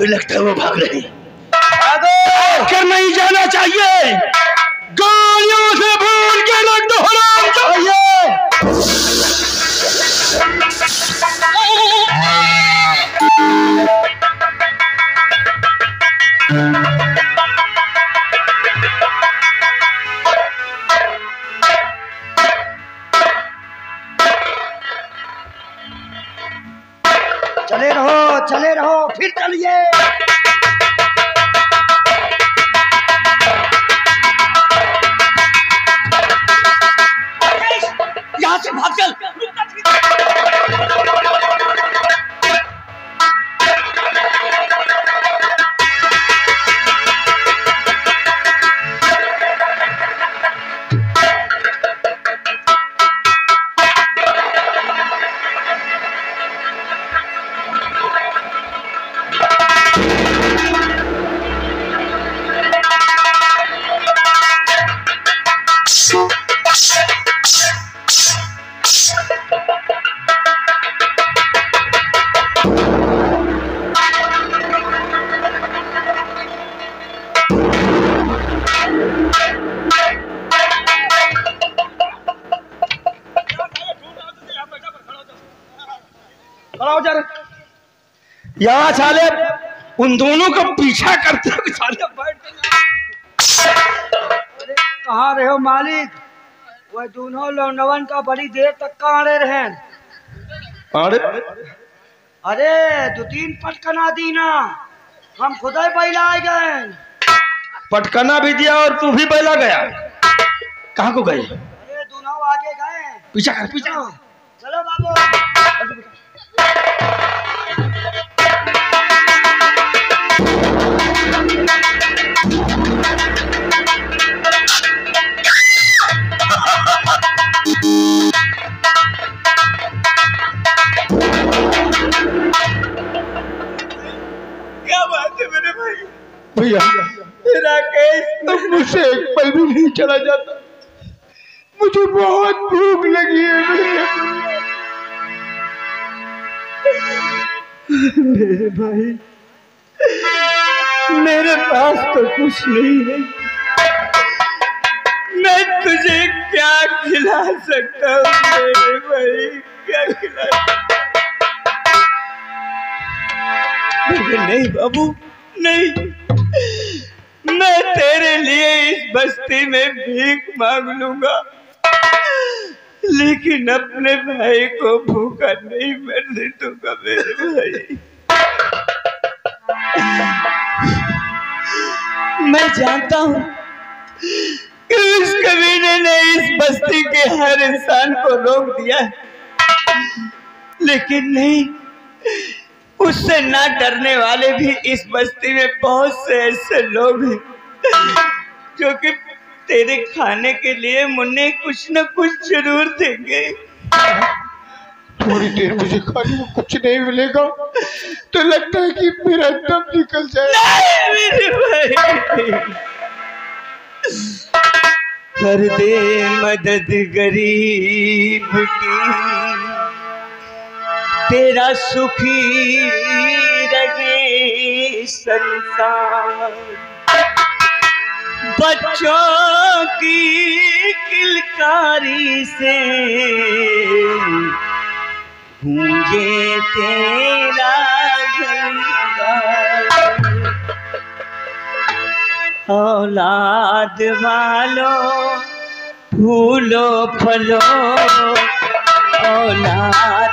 लगता है वो भाग रहे हैं। कर नहीं जाना चाहिए। गालियों से भूल के लग दो हराम चाहिए। रहो यहाँ साले उन दोनों का पीछा करते हुए साले बैठ अरे कहाँ रहे हो मालिक? वह दोनों लौंडवन का बड़ी देर तक कहाँ रहे रहे अरे। अरे दो तीन पटकना दी ना। हम खुद ही बैला आ गए पटकना भी दिया और तू भी बैला गया। कहाँ को गए? अरे दोनों आगे गए पीछा कर पीछा चलो चलो बाबू। भैया, मेरा केस तो मुझसे एक पल भी नहीं चला जाता। मुझे बहुत भूख लगी है मेरे मेरे भाई, मेरे पास तो कुछ नहीं है। मैं तुझे क्या खिला सकता हूँ, मेरे भाई? क्या खिला नहीं बाबू, नहीं। मैं तेरे लिए इस बस्ती में भीख मांग लूँगा। लेकिन अपने भाई को भूखा नहीं मरने दूँगा मेरे भाई। मैं जानता हूँ कि उस कमीने ने इस बस्ती के हर इंसान को रोक दिया है। लेकिन नहीं उससे ना डरने वाले भी इस बस्ती में बहुत से ऐसे लोग हैं जो कि तेरे खाने के लिए मुन्ने कुछ न कुछ ज़रूर देंगे। थोड़ी देर मुझे खाने को कुछ नहीं मिलेगा तो लगता है कि मेरा दम निकल जाए। मेरे भाई। कर दे मदद गरीब की। तेरा सुखी रहे संसार। बच्चों की किलकारी से गूंजे तेरा औलाद वालों फूलो फलो औलाद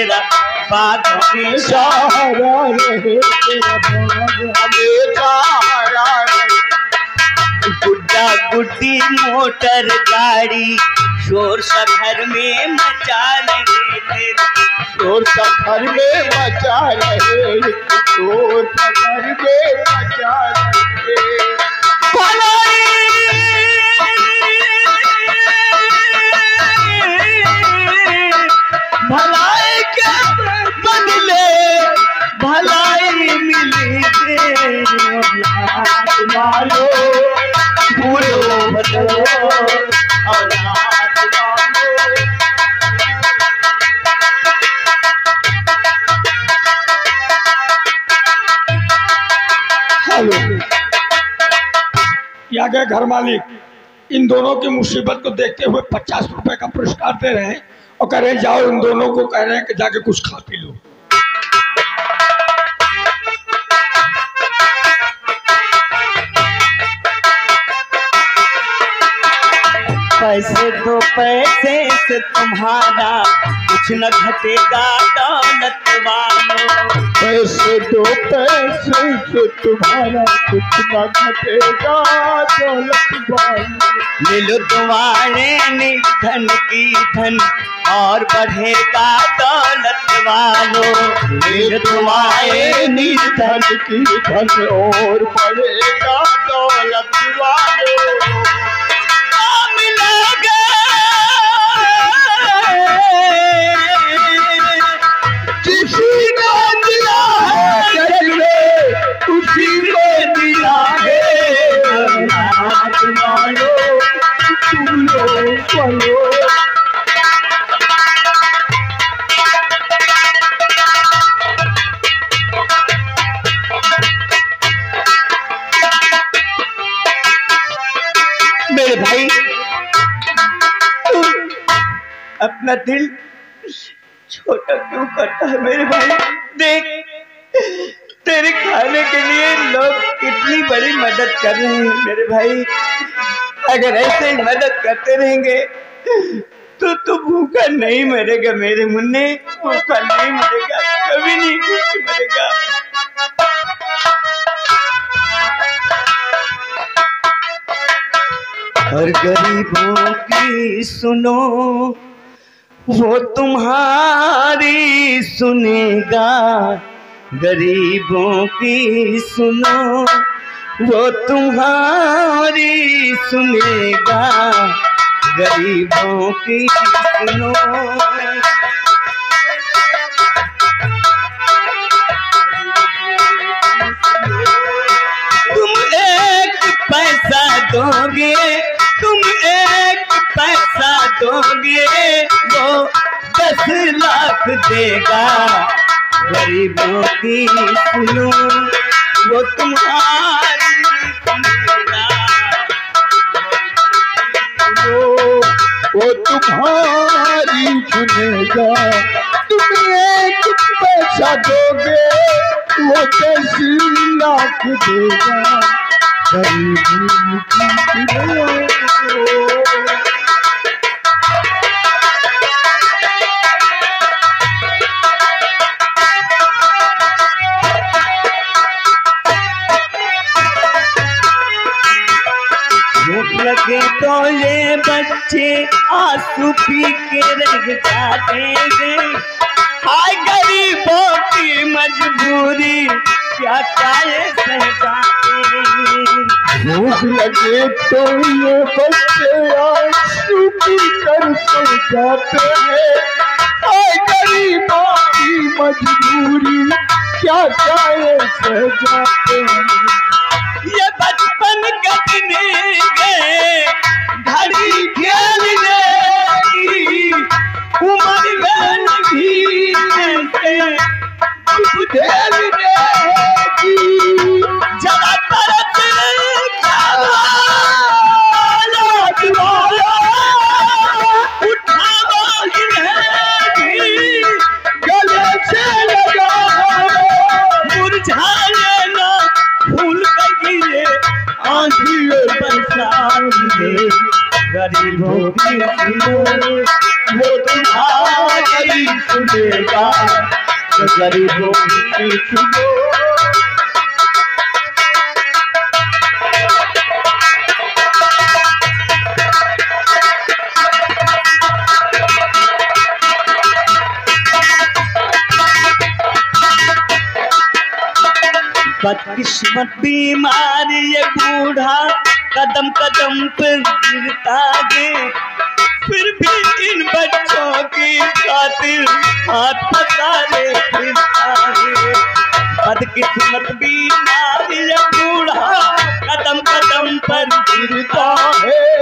तेरा में सहारा रहे तेरा गुड्डा गुड्डी मोटर गाड़ी शोर सा घर में मचा रहे तेरे शोर सा घर में मचा रहे शोर सा घर में मचा रहे गए घर मालिक। इन दोनों की मुसीबत को देखते हुए पचास रुपए का पुरस्कार दे रहे हैं और कह रहे हैं, जाओ इन दोनों को, कह रहे हैं कि जाके कुछ खा पी लो। पैसे तो पैसे से तुम्हारा कुछ न घटेगा दौलत वालों। पैसे दो पैसे से तुम्हारा कुछ न घटेगा दौलत वाली। मिलो तुम्हारे निधन की धन और बढ़ेगा दौलत वालों। मिलो तुम्हारे निधन की धन और बढ़ेगा दौलत वालों। अपना दिल छोटा क्यों करता है मेरे भाई? देख, तेरे खाने के लिए लोग कितनी बड़ी मदद कर रहे हैं मेरे भाई। अगर ऐसे ही मदद करते रहेंगे तो तू भूखा नहीं मरेगा मेरे मुन्ने। भूखा नहीं मरेगा, कभी नहीं भूखा मरेगा। और गरीबों की सुनो वो तुम्हारी सुनेगा, गरीबों की सुनो। वो तुम्हारी सुनेगा, गरीबों की सुनो। तुम एक पैसा दोगे दोगे वो दस लाख देगा। गरीबों की सुनो, वो तुम्हारी सुनेगा। वो तुम्हारी सुनेगा। तुम एक पैसा दोगे, वो दस लाख देगा। गरीबों की सुनो लगे तो ये बच्चे आँसू पी के रह जाएँगे हाय गरीबों की मजबूरी क्या चाहे सह जाएँगे भूख लगे तो ये बच्चे आँसू पी कर सो जाते हैं। आए गरीबों की मजबूरी क्या चाहे सह जाते हैं। ये बचपन कटने गए। घड़ी खेलने की उम्र में भी ऐसे बदकिस्मत बीमार ये बूढ़ा कदम कदम पर गिरता गे फिर भी इन बच्चों की खातिर हाथ पसारे फिरता गे बीमारी ये बूढ़ा कदम कदम पर गिरता है।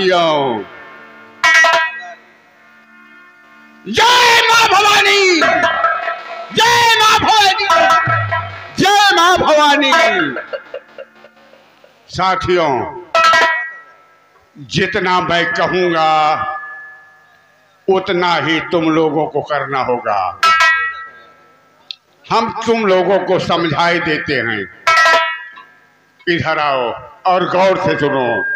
साथियों जय माँ भवानी जय माँ भवानी जय माँ भवानी साथियों, जितना मैं कहूँगा, उतना ही तुम लोगों को करना होगा। हम तुम लोगों को समझाई देते हैं। इधर आओ और गौर से सुनो।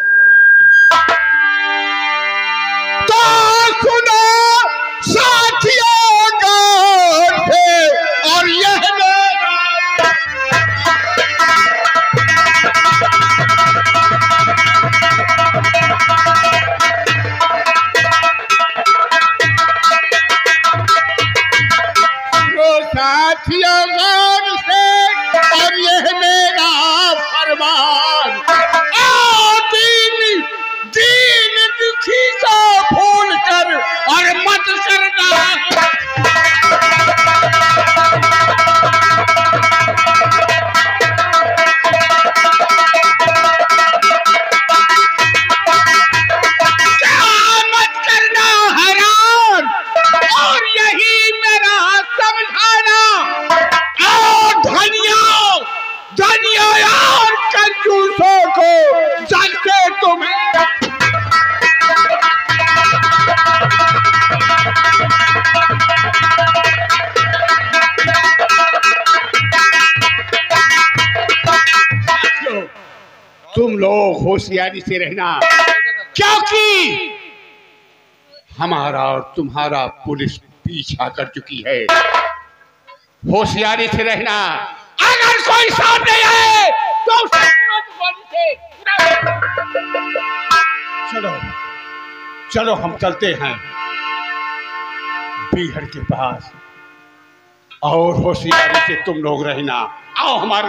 कंजूसों को तुम्हें तुम लोग होशियारी से रहना। क्योंकि हमारा और तुम्हारा पुलिस पीछा कर चुकी है। होशियारी से रहना। अगर कोई सामने आए तो उसे चलो चलो हम चलते हैं। बीहड़ के पास। और होशियारी से तुम लोग रहना। आओ हमारे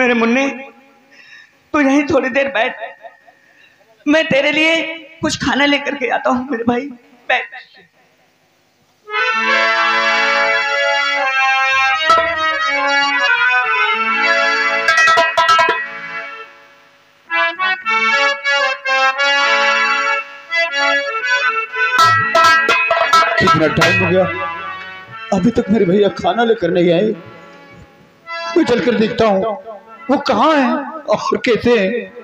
मेरे मुन्ने, तू यहीं थोड़ी देर बैठ। मैं तेरे लिए कुछ खाना लेकर के आता हूँ, मेरे भाई। बैठ। कितना टाइम हो गया। अभी तक मेरे भैया खाना लेकर नहीं आए। मैं चलकर देखता हूँ। वो कहाँ है? और कैसे है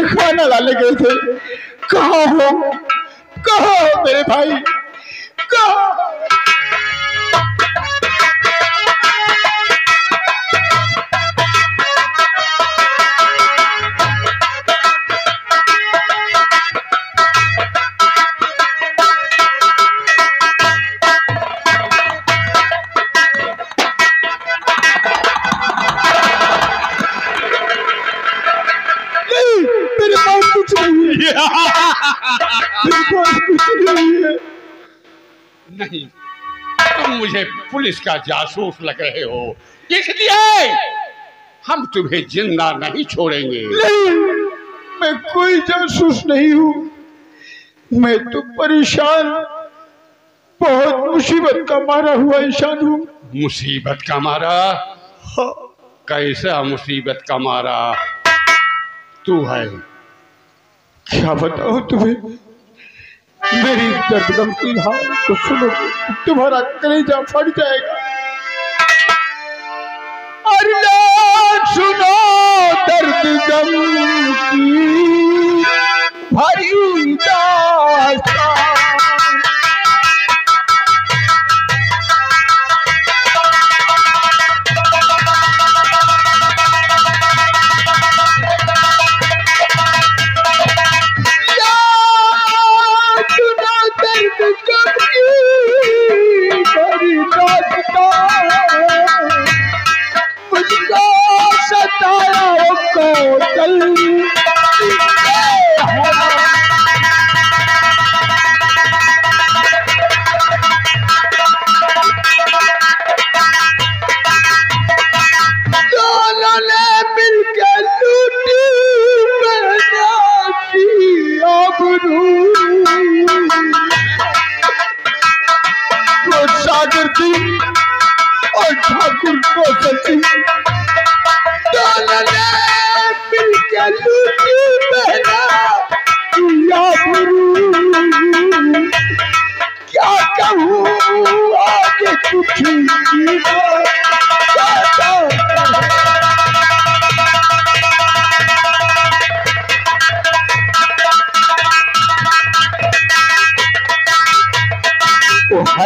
मुझे खाना लाने गए थे। कहा हो? कहा हो मेरे भाई? कहा नहीं। तुम मुझे पुलिस का जासूस लग रहे हो। इसलिए हम तुम्हें ज़िंदा नहीं छोड़ेंगे। नहीं मैं कोई जासूस नहीं हूँ। मैं तो परेशान बहुत मुसीबत का मारा हुआ इंसान हूँ। मुसीबत का मारा? कैसा मुसीबत का मारा? तू है। क्या बताऊँ तुम्हें? मेरी दर्दगम की हाल को सुनो तुम्हारा कलेजा फट जाएगा। अरे सुनो।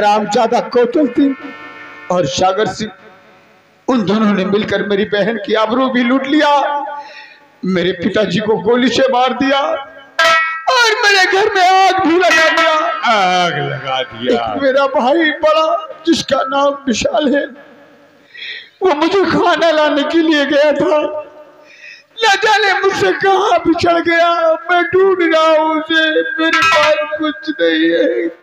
वो हराम ज़्यादा कोतल थी और सागर सिंह उन दोनों ने मिलकर मेरी बहन की आबरू भी लूट लिया मेरे पिताजी को गोली से मार दिया और मेरे घर में आग भी लगा दिया। आग लगा दिया। मेरा भाई बड़ा जिसका नाम विशाल है वो मुझे खाना लाने के लिए गया था। न जाने मुझसे कहा बिछड़ गया मैं ढूंढ रहा हूँ उसे मेरे पास कुछ नहीं है।